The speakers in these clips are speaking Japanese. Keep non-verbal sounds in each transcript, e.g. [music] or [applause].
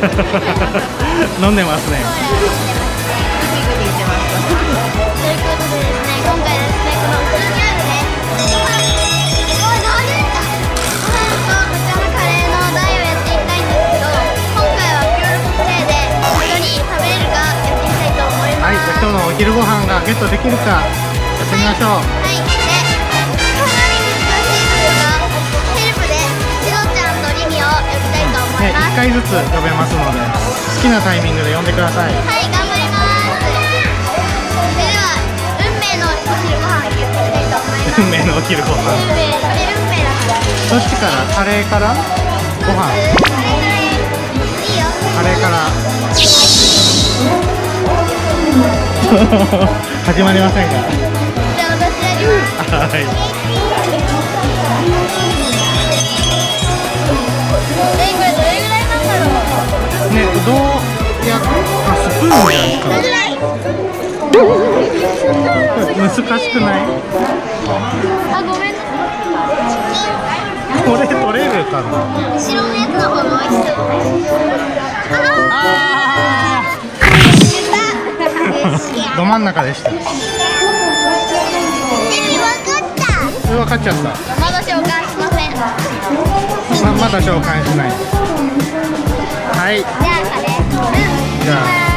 [laughs] 飲んでますね。ということで、今回ですね、このおい何言ったご飯とこちらのカレーの台をやっていきたいんですけど今回は協力プレイで一緒に食べれるかやっていきたいと思いますじゃあ今日のお昼ご飯がゲットできるかずつ呼べますので好きなタイミングで呼んでください。はい、頑張ります。では運命のお昼ご飯やってたいと思います。運命のお昼ご飯。運命、これ運命だからどっちからカレーからご飯。カレーから。[laughs] 始まりませんがじゃあ私やりますはい難しくない？あごめんこれ取れるかな？い後ろのやつの方が美味しそど真ん中でした。分かった。それ分かっちゃった。まだ召喚しません。じゃままだ召喚しない。はい。あカレーじゃあ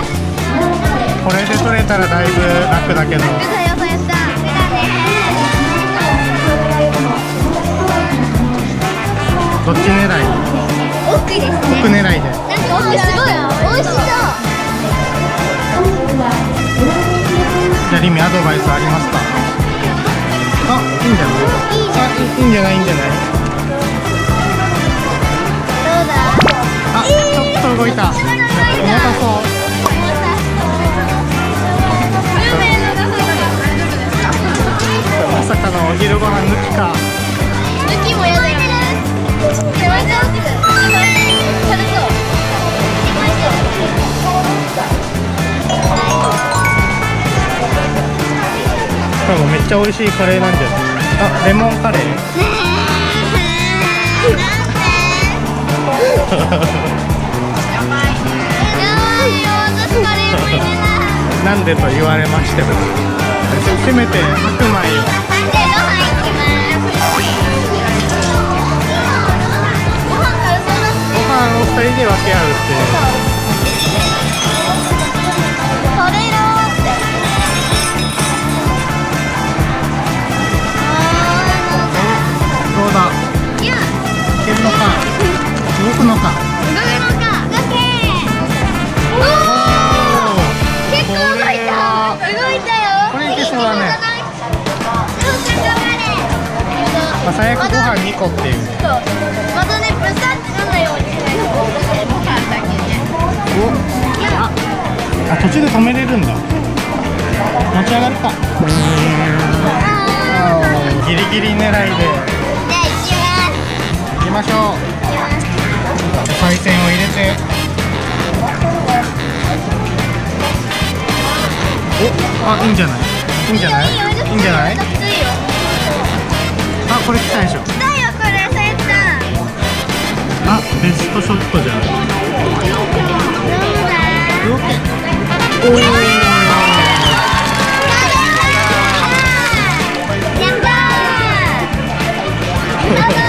これで取れたらだいぶ楽だけど。どっち狙い。奥ですね奥狙いで。なんか奥すごい美味しそうじゃあリミアドバイスありますか？あいいんじゃない？いいんじゃないいいんじゃない？どうだ？あちょっと動いた多分めっちゃ美味しい。カレーなんじゃない。あレモンカレーなんでと言われましてもせめて白米をご飯を2人で分け合うってい。う動くのか？結構動いた動いたよ。これいけそうだねいいまあ、最悪ご飯2個っていうまたねブサってなんないようにしないとご飯だけね。おああ途中で止めれるんだ。持ち上がるかギリギリ狙いで。じゃあ行きます。行きましょう配線を入れて。おあいいんじゃない？いいんじゃない？いいいいんじゃない？あこれ来たでしょ来たよこれさやったあベストショットじゃないどうだおお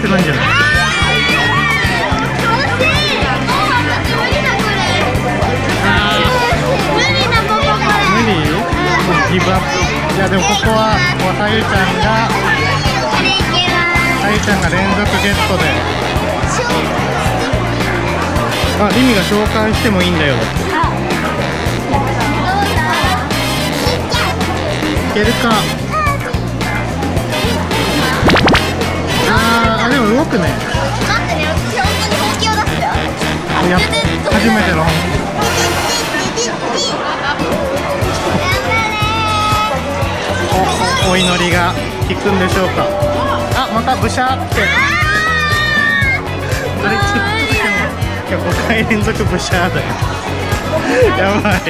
ってなんじゃな。いギブアップいやでもここはさゆちゃんがさゆちゃんが連続ゲットで。あリミが紹介してもいいんだよ。いけるかくね待ってね。私本当に本気を出すよ初めてのおお祈りが効くんでしょうか。あまたブシャーって。あれちょっとだけも今日5回連続ブシャーだよ。やばい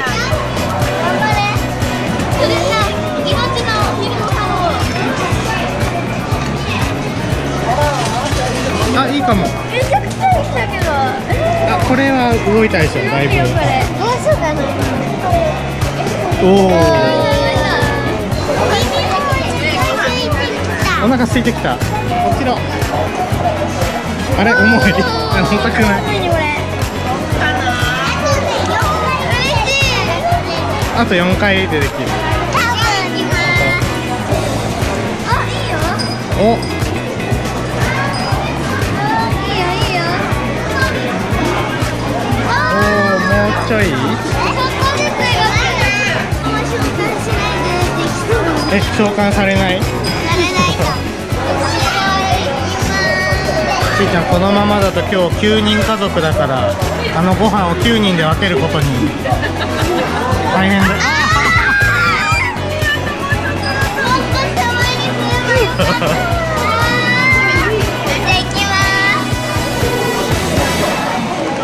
かも。めちゃくちゃ来たけど。あこれは動いたでしょだいぶ。あそうかなおおおお腹空いてきた。こちらあれ重い。重たくない？あと4回でできる。多分にあいいよ。おちょい。え召喚されない？しーちゃんこのままだと今日9人家族だからあのご飯を9人で分けることに。大変だ。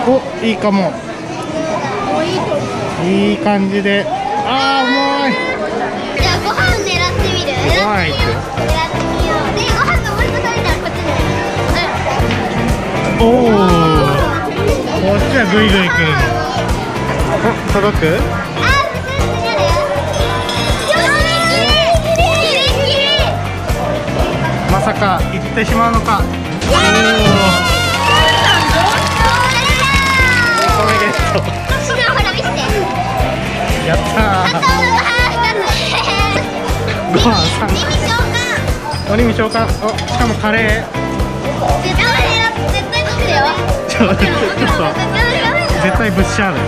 おいいかもいい感じで。あー重い。じゃあご飯狙ってみる？狙って。みよう狙ってみよう。でご飯が俺とされたらこっちでおおこっちはグイグイ来るの。お届く？あまさか行ってしまうのかお召喚おしかもカレー。絶対絶対取ってよ。ちょっとちょっと絶対ブッシャーだよ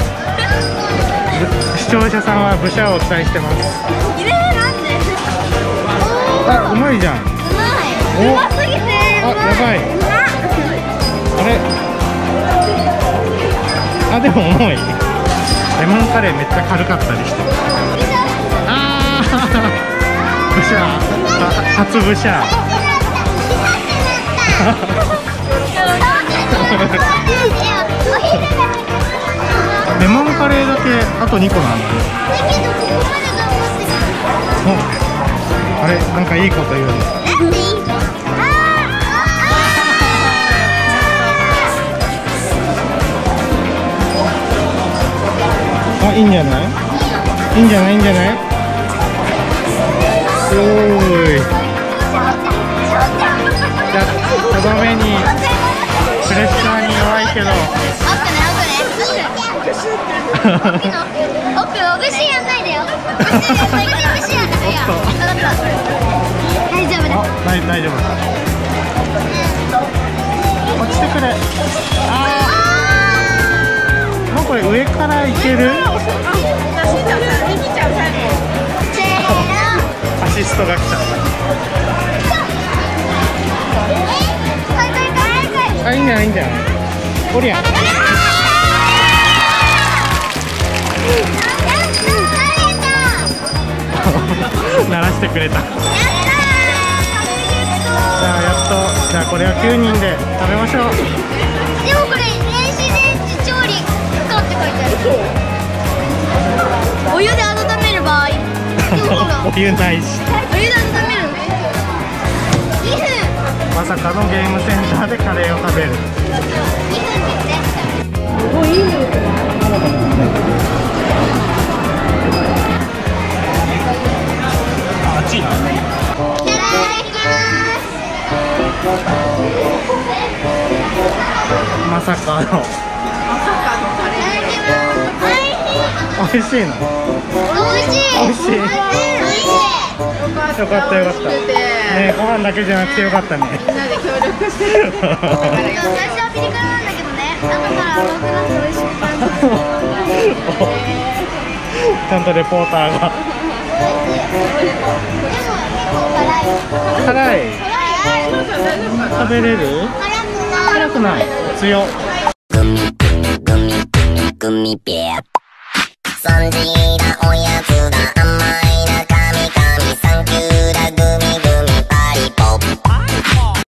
ぶ視聴者さんはブシャーを期待してます。入れなんで？あうまいじゃん。うまい。うますぎてあやばい。あれ？あでも重い。レモンカレーめっちゃ軽かったりして。あー。[laughs] ブシャー。あ初ブシャーレモンカレーだけあと2個なんだよおあれなんかいいこと言うねあいいん。じゃないいいんじゃない？いいんじゃない？おーどめにプレッシャーに弱いけど。奥の奥ぐしやんないでよぐしやんないでぐしやんないよおっと大丈夫だ大大丈夫だ落ちてくれあーもうこれ上からいけるアシストが来たはいあいいんじゃないいいんじゃない？おりゃ [laughs] 鳴らしてくれた。じゃあやっとじゃあこれを9人で食べましょう。でもこれ電子レンジ調理不可って書いてあるお湯で温める場合。[laughs] お湯ないしお湯で温めるの？2分まさかのゲームセンターでカレーを食べる。美味しいの？美味しい。美味しい。よかったよかった。ねご飯だけじゃなくてよかったね。最初はピリ辛なんだけどね後から甘くなって美味しく感じちゃんとレポーターが。でも結構辛い。食べれる？辛くない。辛くさんじいだおやつだ。